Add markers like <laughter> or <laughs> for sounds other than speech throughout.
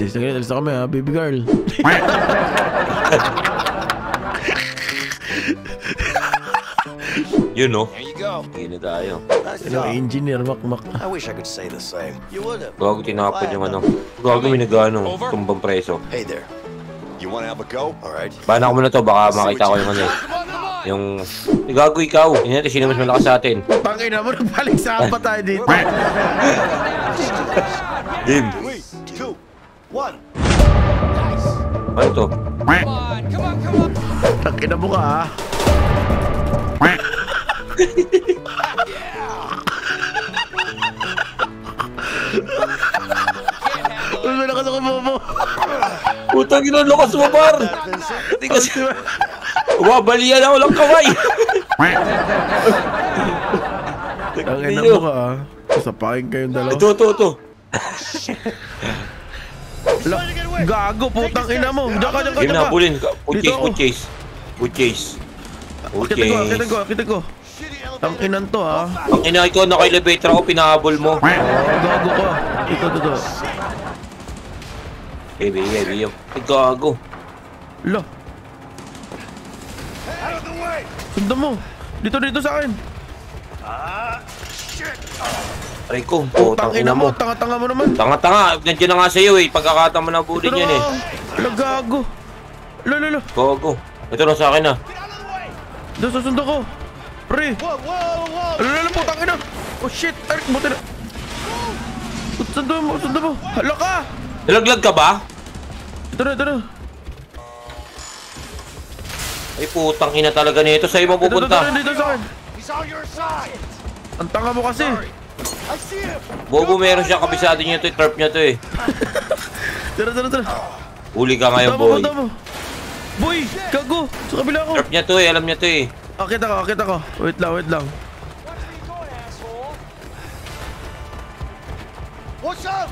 Sige, alis na kami ha, baby girl. Yun, no? There you go. Hindi na tayo. Nice Ano, job. engineer, makmak. I wish I could say the same. You would have. Gago tinapon yung ano. Gago may nag-ano, tumbang preso. Hey there. You want to have a go? All right. Bana ko muna to, baka makita ko yung ano eh. Yung... Gago ikaw. Hindi natin sino mas malakas sa atin. Pangina mo, nagbalik sa pa tayo dito. <laughs> Game. One. Ano to? Takina mo ka ha. Uy, malakas ako mo. Putang ina, lakas mo, par! Hindi kasi... Wabalian ako lang kamay! Takina Iyo. mo ka ha. Sasapakin kayong dalawa. Ito, ito, ito. La- Gago, putang ina mo. Diyan ka, diyan ka, Game diyan na, ka. bulin. Food Dito chase, ako. food chase. Food chase. Kita ko, kita chase. ko, kita ko. Ang inan to ha. Ang ina ikaw, naka-elevator ako, pinahabol mo. Oh, gago ka. Ito, ito, ito. Baby, baby, yo. Gago. Lo. Sundan mo. Dito, dito sa akin. Aray ko, putang ina mo. Tanga-tanga mo naman. Tanga-tanga, nandiyan na nga sa'yo eh. Pagkakata mo na bulin Ito yan eh. Ala, gago. Lo, lo, lo. Gago. Ito na sa akin ah. Doon, susundan ko. Pre. Ala, ala, ala, putang ina. Oh shit. Eric, buti na. Sundan mo, sundan mo. Hala ka. Nalaglag ka ba? Ito na, ito na. Ay putang ina talaga nito. Sa'yo Ito, ito, ito, mapupunta. dito sa akin. He's on your side. Ang tanga mo kasi. I see him. Bobo meron siya kabisado niya to, eh, turf niya to eh. Tara, tara, tara. Huli ka ngayon, Tama boy. tama. Boy, gago. Sa kabila ko. Turf niya to eh, alam niya to eh. Akita ko, akita ko. Wait lang, wait lang. Up?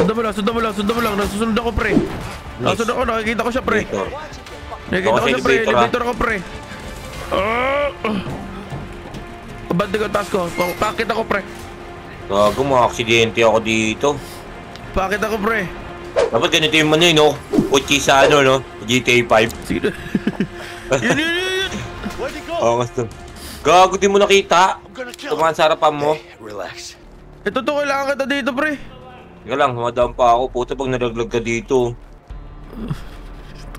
Sundan mo lang, sundan mo lang, sundan mo lang. Nasusunod ako, pre. Nasusunod ako, nakikita ko siya, pre. Nakikita Ako ko siya, pre. Elevator ako, pre. Ah! Ang taas ko. Pa- Pakit ako, pre. Gago, mga aksidente ako dito. Pakit ako, pre. Dapat ganito yung ano yun, no? Kutsi sa ano, no? GTA 5. Sige na. <laughs> yun, yun, yun, yun. Where'd he go? Oo, oh, gusto. Gago, di mo nakita. Tumahan sa harapan mo. Hey, relax. Ito to, kailangan kita dito, pre. Teka lang, humadaan pa ako. Puto pag nalaglag ka dito.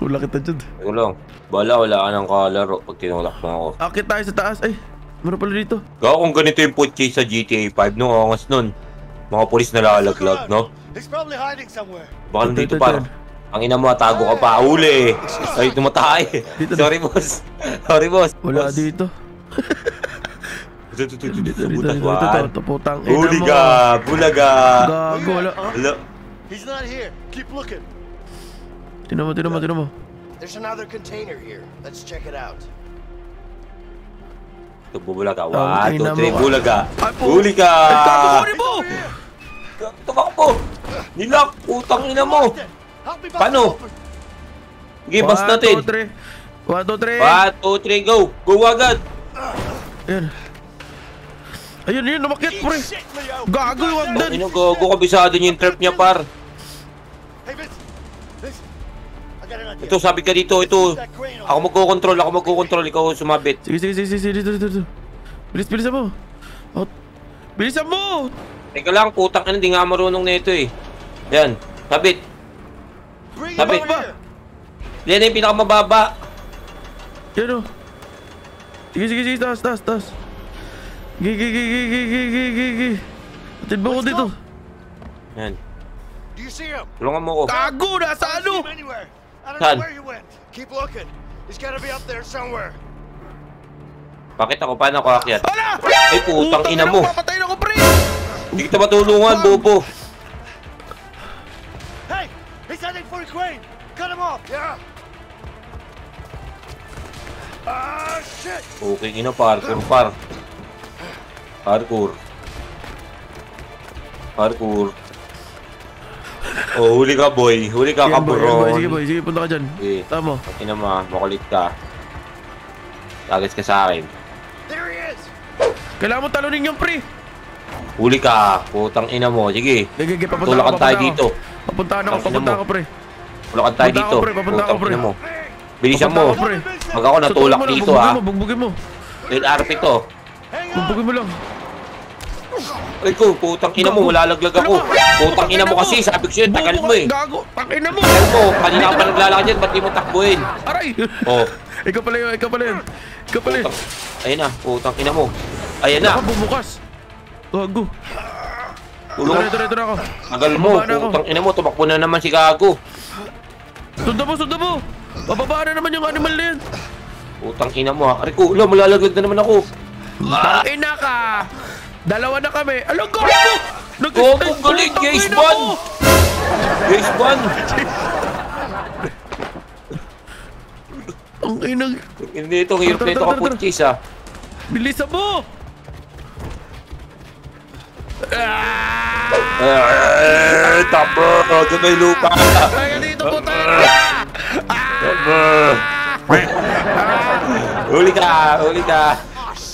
Tulak kita dyan. Teka lang. Bala, wala ka ng kalaro pag tinulak mo ako. Akit tayo sa taas. Ay, meron pala dito. Gago kung ganito yung foot chase sa GTA 5, no? Angas nun. Mga polis nalalaglag, no? He's probably hiding somewhere. Baka Ito, nandito ito. Ang ina mo, tago ka pa. Uli. Ay, tumatay. Sorry, boss. Sorry, boss. Wala Boss. dito. Ito, ito, ito, ito, Dito, ito, dito, butas, dito, dito, putang ina mo. ka, bulaga. Gago, wala. Hala. He's not here. Keep looking. Tinan mo, tinan mo, tinan mo. There's another container here. Let's check it out. Ito, bubulaga. Ang One, two, three, ah. bulaga. Huli ka. Huli mo! Tumakbo. Nilak, putang ina mo. Paano? Sige, bas natin. two, three. One, two, three. One, two, three, go. Go agad. Ayan. Ayun, yun, lumakit, pre. Gago yung Ang hagdan. ina, gago, kabisado niya yung trap niya, par. Ito, sabi ka dito, ito. Ako magkocontrol, ako magkocontrol, ikaw sumabit. Sige, sige, sige, sige, dito, dito, dito. Bilis, bilisan mo. Out. Bilisan mo! Teka lang, putang ina, hindi nga marunong na ito eh. Yan, sabit. Bring him Sabi- over here. Yan yung pinakamababa. Yan o. Sige, sige, sige, taas, taas, taas. Gigi, gigi, gigi, gigi, gigi. Atid mo ko dito. Yan, tulungan mo ko. Gago, nasa I don't ano? I don't Saan? know where he went. Keep looking. He's gotta be up there somewhere. Bakit ako, paano ako akyat? Ala! Ay, putang ina mo. Papatayin ako, pre! Hindi kita matulungan, bobo. Hey, he's heading for the crane. Cut him off. Yeah. Ah, shit. Okay, ina, parkour, par. Parkour. Parkour. Oh, huli ka, boy. Huli ka, Sige, kaburon. sige, boy, sige, punta ka dyan. Sige. Tama. Pag ina mo, makulit ka. Tagas ka sa akin. There he is. Kailangan mo talunin yung pre. Huli ka, putang ina mo. Sige, Gigi, papunta tulakan tayo papunta dito. Papuntahan ako, papunta mo. ako, pre. Bulakan tayo Papunta dito. ako, pre, papunta ako, Putang pre. ina mo. Bilisan Papunta mo. Pag ako natulak dito bugbugin ha. mo, bugbugin mo. Late RP to. Bugbugin mo lang. Ay ko, putang ina mo, malalaglag ako. Putang ina mo kasi, sabi ko sa'yo, tagal mo eh. Gago, tangina mo. Tagal mo, kanina ka pa naglalakad dyan, ba't di mo takbuhin? Aray! Oh, <laughs> ikaw pala yun, ikaw pala yun. Ikaw pala yun. ayun na, putang ina mo. Ayan na, Baka bumukas. Gago. tulong. Ito, ito na ako. Tagal mo, putang ina mo, tumakbo na naman si Gago. Sundan mo, sundan mo. Bababa na naman yung animal na yan. Putang ina mo ha. Aray ko, ulo, malalaglag na naman ako. Tangina ka. Dalawa na kami. Alam ko! Nag- galing, Putang Jace ina Bond! mo! Guys, ban! Ang inang... Hindi ito, hirap na ito tara. chase ha. Bilisan mo! Ah! Eh, tapo, doon may lupa. Kaya dito po tayo! Tapo. Huli ka, huli ka.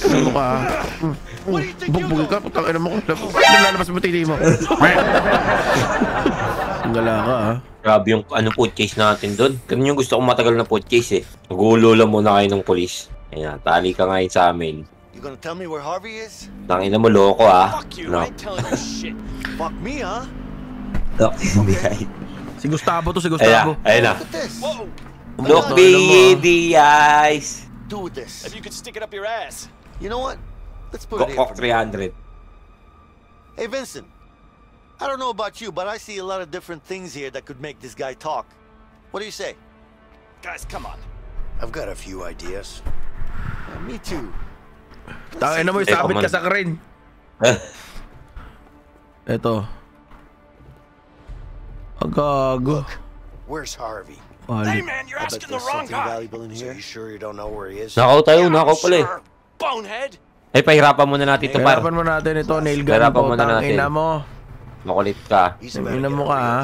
Ano ka? Got? ka, putang ina mo. Nalalabas mo titi mo. Ang gala ka ah. Grabe yung ano food chase natin doon. Ganun yung gusto kong matagal na food chase eh. Nagulo lang muna kayo ng polis. Ayan, tali ka ngayon sa amin. You gonna tell me where Harvey is? Tangina mo, loko ah. Fuck you, No. I ain't telling you shit. Fuck me, huh? Si Gustavo to, si Ayan, Gustavo. ayan na. Look! Look ah. in the eyes. Do with this. If you could stick it up your ass. You know what? Let's put it here. Gokok for 300. Hey, Vincent. I don't know about you, but I see a lot of different things here that could make this guy talk. What do you say? Guys, come on. I've got a few ideas. me too. Tangina mo, Eh, isabit come ka sa crane. <laughs> Eto. Ang gago. Where's Harvey? Hey man, you're asking the there's wrong something guy. valuable in here. So you sure you don't know where he is? Nakaw tayo, Yeah, nakaw I'm pala eh. sure. Bonehead. Ay, pahirapan muna natin ito par. Hirapan mo natin ito, nail gun Hirapan po. muna natin. Mo. Makulit ka. Ina mo ka, ha?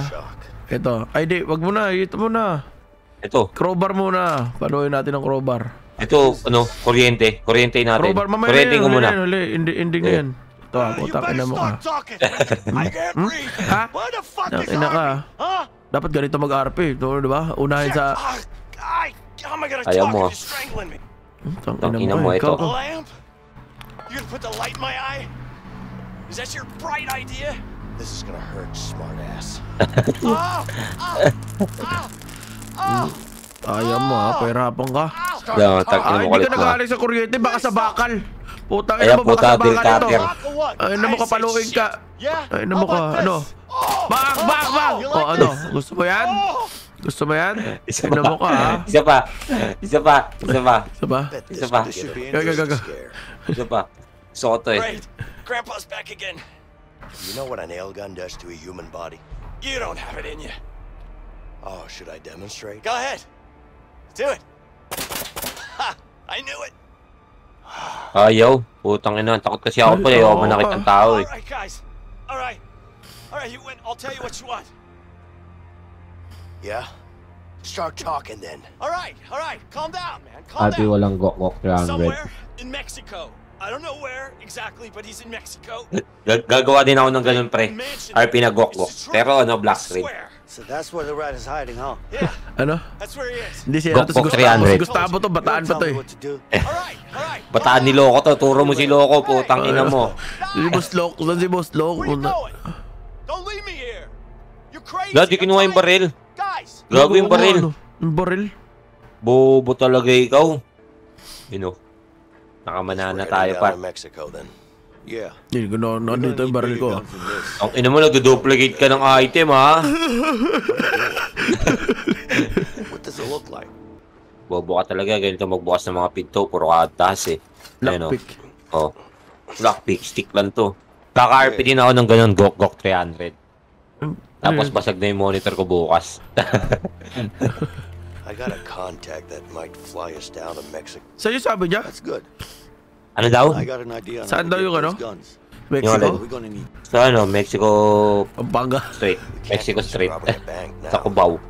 Ito. Ay di, wag mo na. Ito mo na. Ito, Crowbar muna. Paluin natin ang crowbar. ito, ano, kuryente. Kuryente natin. Crowbar, mamaya Kuryente na ko yan. muna. Huli, huli. Hindi, hindi Eh. yan. Ito putang better ina mo ka. <laughs> breathe. Ha? Is ina ka. Dapat ganito mag-RP. Ito, di ba? Unahin sa... Ayaw mo. if you're strangling me? Tang Tang ina ina mo. mo, eh. Ikaw ito. ka. A lamp? You gonna put the light in my eye? Is that your bright idea? This is gonna hurt, smartass. Oh! Oh! Oh! Oh! Ayaw mo ha. Pahirapan ka. Yan, tag Ah, ina mo hindi kulit ka mo. nagaling sa kuryente. Baka sa bakal. Putang ina mo. Baka puta, sa bakal ito. Carter. Fuck or what? Ay, ano mo kapaluin ka. Yeah? Ay, ano How mo ka? Ano? this? Bang! Bang! Bang! You O like ano? Gusto mo yan? Gusto mo yan? <laughs> Isa Ano mo ka ha? Isa pa. Isa pa. Isa pa. Isa? Bet Isa pa. Go, go, go, go. Isa pa. Gusto ko to eh. Great. Grandpa's back again. You know what a nail gun does to a human body? You don't have it in you. Oh, should I demonstrate? Go ahead. Do it. Ha! I knew it. Ayaw. Putang ina. Takot kasi ako pa. Ayaw ako manakit ng tao eh. right, guys. All right. All right, you win. I'll tell you what you want. Yeah? Start talking then. All right, all right. Calm down, man. Calm down. walang gokok Somewhere in Mexico. I don't know where exactly, but he's in Mexico. Gag- Gagawa din ako ng ganun pre. Mansion. RP na gokok. It's a truck. Pero ano, black screen. So that's where the rat is hiding, huh? Yeah, Ano? that's where he is. Hindi siya. Gustavo. 300. Si Gustavo to. Bataan pa to eh. Bataan ni Loko to. Turo mo si Loko. Putang ina mo. Si Boss Lok. Saan si Boss Lok? Where you going? Don't leave me here. You're crazy. Lad, di kinuha yung baril. Guys, Gago yung baril. Ano? Yung baril? Bobo talaga ikaw. You know. Nakamanana tayo pa. Mexico then. Yeah. Hindi ko na. Nandito yung baril ko. this. Ang ina mo, nagduduplicate ka ng item ha. <laughs> What does it look like? Bobo ka talaga. Ganito magbukas ng mga pinto. Puro katas eh. Ayun, oh. Lockpick. Oh. Lockpick. Stick lang to. Kaka-RP din ako ng ganun. Gok Gok 300. Tapos basag na yung monitor ko bukas. <laughs> I got a contact that might fly us down to Mexico. Sa'yo sabi niya? That's good. ano daw? I got an idea on Saan daw yung ano? guns. Mexico? Yung need Sa ano, Mexico Pampanga. Street. can't Mexico Street. Sa. Cubao.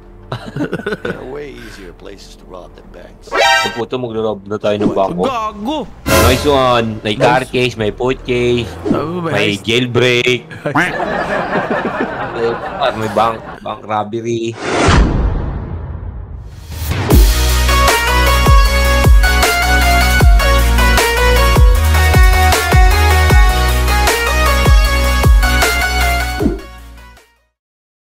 There are way easier places to rob than banks. Sa puto, maglo-rob na tayo ng bangko. Gago! Nice one. May car case, may food case, may jailbreak. <laughs> Ah, may bank, bank robbery.